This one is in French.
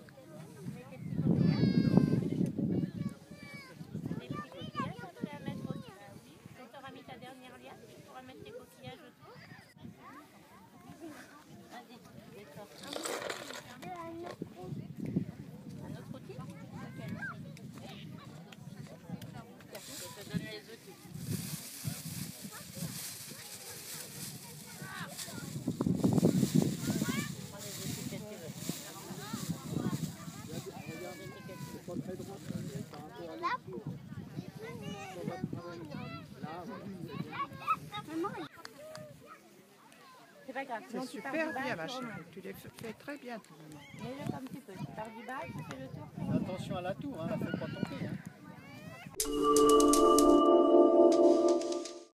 okay pas grave. C'est super bas, bien, tu ma chérie. Tu les fais très bien. tout le monde. Mets-le comme tu peux. Tu pars du bas, tu fais le tour. tu remontes. Attention à la tour. Hein.